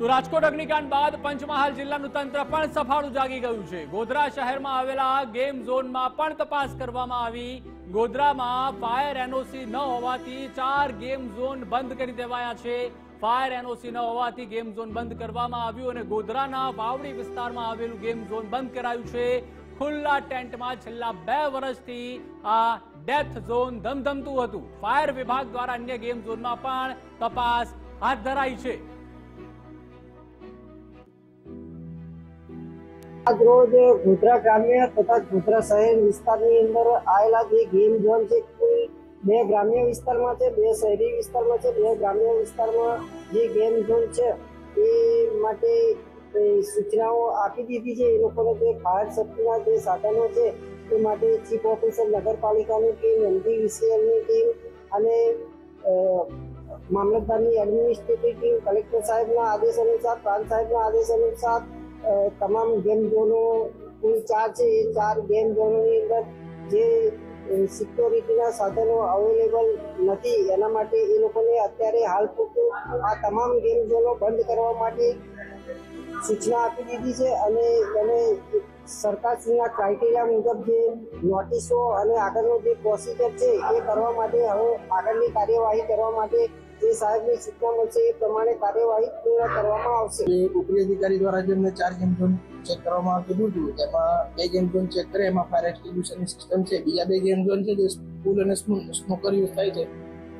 તો રાજકોટ અગ્નિકાંડ બાદ પંચમહાલ જિલ્લાનું તંત્ર પણ સફાળું જાગી ગયું છે. ગોધરા શહેરમાં આવેલા ગેમ ઝોનમાં પણ તપાસ કરવામાં આવી. ગોધરામાં ફાયર એનઓસી ન હોવાથી ચાર ગેમ ઝોન બંધ કરી દેવાયા છે. ફાયર એનઓસી ન હોવાથી ગેમ ઝોન બંધ કરવામાં આવ્યું અને ગોધરાના વાવડી વિસ્તારમાં આવેલું ગેમ ઝોન બંધ કરાયું છે. ખુલ્લા ટેન્ટમાં છેલ્લા બે વર્ષથી આ ડેથ ઝોન ધમધમતું હતું. ફાયર વિભાગ દ્વારા અન્ય ગેમ ઝોનમાં પણ તપાસ હાથ ધરાઈ છે. આજ રોજ ગોધરા ગ્રામ્ય તથા ગોધરા શહેર વિસ્તારની અંદર આવેલા જે ગેમ ઝોન છે, કુલ બે ગ્રામ્ય વિસ્તારમાં છે, બે શહેરી વિસ્તારમાં છે, બે ગ્રામ્ય વિસ્તારમાં જે ગેમ ઝોન છે, એ માટે સૂચનાઓ આપી દીધી છે. એ લોકોને જે ફાયર સેફ્ટીના જે સાધનો છે, એ માટે ચીફ ઓફિસર નગરપાલિકાની ટીમ એમડી વિસીએલની ટીમ અને મામલતદારની એડમિનિસ્ટ્રેટિવ ટીમ, કલેક્ટર સાહેબના આદેશ અનુસાર, પ્રાંત સાહેબના આદેશ અનુસાર તમામ ગેમ ઝોનો ચાર છે. એ ચાર ગેમ ઝોનોની અંદર જે સિક્યોરિટીના સાધનો અવેલેબલ નથી, એના માટે એ લોકોને અત્યારે હાલ પૂરતું આ તમામ ગેમ ઝોનો બંધ કરવા માટે સૂચના આપી દીધી છે અને એને સરકારશ્રીના ક્રાઇટેરિયા મુજબ જે નોટિસો અને આગળનો જે પ્રોસિજર છે એ કરવા માટે હવે આગળની કાર્યવાહી કરવા માટે જે સાહેબની સૂચના છે એ પ્રમાણે કાર્યવાહી કરવામાં આવશે. ઉપરી અધિકારી દ્વારા જેમને ચાર ગેમ ઝોન ચેક કરવામાં આવતું હતું તેમાં બે ગેમ ઝોન ચેક કરે, એમાં ફાયર એક્સટિંગ્યુશનની સિસ્ટમ છે, બીજા બે ગેમ ઝોન છે, જે પૂલ અને સ્મોકર યુઝ થાય છે,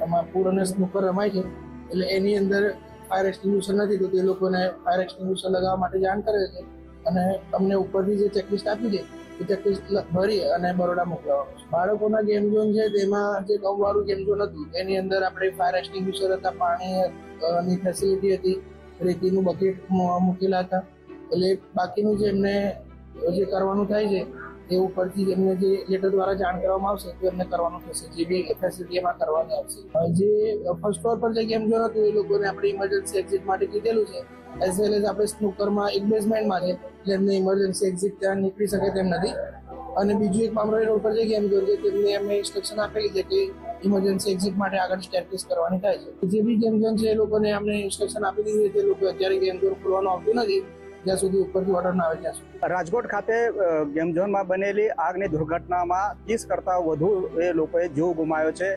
એમાં પૂલ અને સ્નોકર રમાય છે, એટલે એની અંદર ફાયર એક્સટિંગ્યુશન નથી, તો તે લોકોને ફાયર એક્સટિંગ્યુશન લગાવવા માટે જાણ કરે છે. અને અમને ઉપરથી જે ચેકલિસ્ટ આપી દે, એ ચેકલિસ્ટ ભરી અને બરોડા મોકલવાનું છે. બાળકોના ગેમ ઝોન છે, તેમાં જે ગમવાળું ગેમ ઝોન હતું, એની અંદર આપણે ફાયર એક્સટિંગ્યુશર હતા, પાણીની ફેસિલિટી હતી, રેતીનું બકેટ મૂકેલા હતા. એટલે બાકીનું જે એમને, જે કરવાનું થાય છે, એ ઉપરથી એમને જે લેટર દ્વારા જાણ કરવામાં આવશે, તો એમને કરવાનું થશે. જે બી ફેસિલિટી એમાં કરવાની આવશે. જે ફર્સ્ટ ફ્લોર પર જે ગેમ ઝોન હતું, એ લોકોને આપણે ઇમરજન્સી એક્ઝિટ માટે કીધેલું છે. એઝ વેલ એઝ આપણે સ્નૂકરમાં એક બેઝમેન્ટમાં છે એટલે એમને ઇમરજન્સી એક્ઝિટ ત્યાં નીકળી શકે તેમ નથી. અને બીજું એક મામરોઈ રોડ પર જે ગેમ છે, તેમને અમે ઇન્સ્ટ્રક્શન આપેલી છે કે ઇમરજન્સી એક્ઝિટ માટે આગળ સ્ટેટિસ કરવાની થાય છે. જે બી ગેમ ઝોન છે, એ લોકોને અમને ઇન્સ્ટ્રક્શન આપી દીધી તે લોકો અત્યારે ગેમ ઝોન ખોલવાનું આવતું નથી. જ્યાં સુધી ઉપરથી ઓર્ડર ના આવે ત્યાં સુધી. રાજકોટ ખાતે ગેમ ઝોનમાં બનેલી આગની દુર્ઘટનામાં ત્રીસ કરતાં વધુ એ લોકોએ જીવ ગુમાવ્યો છે.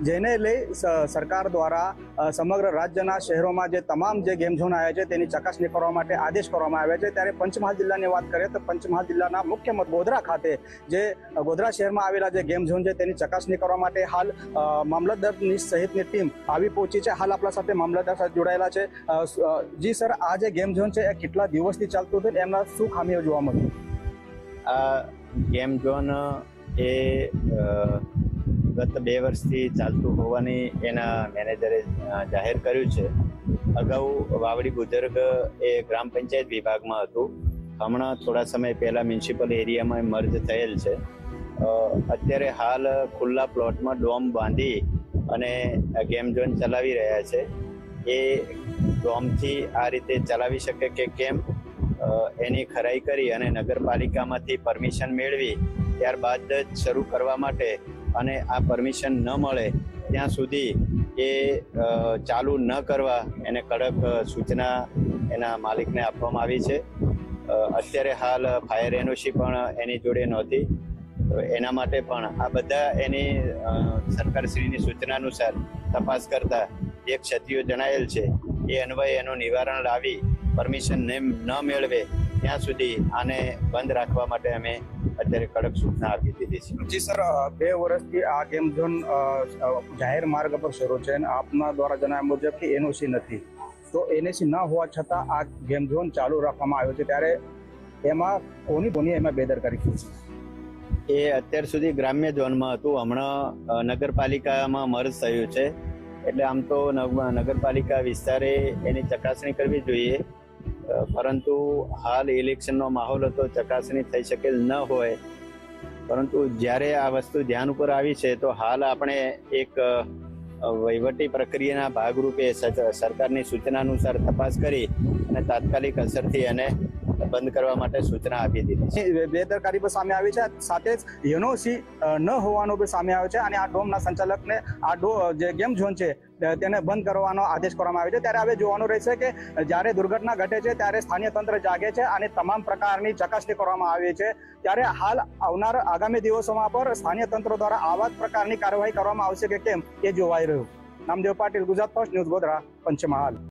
જેને લઈ સરકાર દ્વારા સમગ્ર રાજ્યના શહેરોમાં જે તમામ જે ગેમ ઝોન આવ્યા છે તેની ચકાસણી કરવા માટે આદેશ કરવામાં આવ્યા છે. ત્યારે પંચમહાલ જિલ્લાની વાત કરીએ તો પંચમહાલ જિલ્લાના મુખ્ય ગોધરા ખાતે જે ગોધરા શહેરમાં આવેલા જે ગેમ ઝોન છે તેની ચકાસણી કરવા માટે હાલ મામલતદારની સહિતની ટીમ આવી પહોંચી છે. હાલ આપણા સાથે મામલતદાર સાથે જોડાયેલા છે. જી સર, આ જે ગેમ ઝોન છે એ કેટલા દિવસથી ચાલતું હતું એમના શું ખામીઓ જોવા મળ્યું? આ ગેમ ઝોન એ ગત બે વર્ષથી ચાલતું હોવાની એના મેનેજરે જાહેર કર્યું છે. અગાઉ વાવડી બુજર્ગ એ ગ્રામ પંચાયત વિભાગમાં હતું. હમણાં થોડા સમય પહેલા મ્યુનિસિપલ એરિયામાં મર્જ થયેલ છે. અત્યારે હાલ ખુલ્લા પ્લોટમાં ડોમ બાંધી અને ગેમ ઝોન ચલાવી રહ્યા છે. એ ડોમથી આ રીતે ચલાવી શકે કે કેમ? એની ખરાઈ કરી અને નગરપાલિકામાંથી પરમિશન મેળવી ત્યારબાદ જ શરૂ કરવા માટે અને આ પરમિશન ન મળે, ત્યાં સુધી એ ચાલુ ન કરવા એને કડક સૂચના એના માલિકને આપવામાં આવી છે. અત્યારે હાલ ફાયર એનઓસી પણ એની જોડે નહોતી. એના માટે પણ આ બધા એની સરકારશ્રીની સૂચના અનુસાર તપાસ કરતા જે ક્ષતિઓ જણાયેલ છે, એ અન્વયે એનું નિવારણ લાવી પરમિશન ન મેળવે, ત્યાં સુધી આને બંધ રાખવા માટે અમે અત્યારે કડક સૂચના આપી દીધી છે. જી સર બે વર્ષથી આ ગેમ ઝોન જાહેર માર્ગ પર શરૂ છે અને આપના દ્વારા જણાવ્યા મુજબ કે એનઓસી નથી. તો એનઓસી ન હોવા છતાં આ ગેમ ઝોન ચાલુ રાખવામાં આવ્યો છે. ત્યારે એમાં કોની કોની એમાં બેદરકારી છે? એ અત્યાર સુધી ગ્રામ્ય ઝોનમાં હતું. હમણાં નગરપાલિકામાં મર્જ થયું છે. એટલે આમ તો નગ- નગરપાલિકા વિસ્તારે એની ચકાસણી કરવી જોઈએ. પરંતુ હાલ ઇલેક્શનનો માહોલ હતો, ચકાસણી થઈ શકેલ ન હોય. પરંતુ જ્યારે આ વસ્તુ ધ્યાન ઉપર આવી છે, તો હાલ આપણે એક વહીવટી પ્રક્રિયાના ભાગરૂપે સરકારની સૂચના અનુસાર તપાસ કરી અને તાત્કાલિક અસરથી એને બંધ કરવા માટે સૂચના આપી દીધી. બેદરકારી પણ સામે આવી છે. સાથે જ યુનોસી ન હોવાનું પણ સામે આવ્યો છે અને આ ડોમના સંચાલકને આ ડો જે ગેમ ઝોન છે તેને બંધ કરવાનો આદેશ કરવામાં આવ્યો છે. ત્યારે હવે જોવાનું રહેશે કે જ્યારે દુર્ઘટના ઘટે છે, ત્યારે સ્થાનિય તંત્ર જાગે છે અને તમામ પ્રકારની ચકાસણી કરવામાં આવી છે. ત્યારે હાલ આવનાર આગામી દિવસોમાં પર સ્થાનિય તંત્ર દ્વારા આવા જ પ્રકારની કાર્યવાહી કરવામાં આવશે કે કેમ, એ જોવાઈ રહ્યું. Namdev Patil, Gujarat first news Godhra, Panchmahal.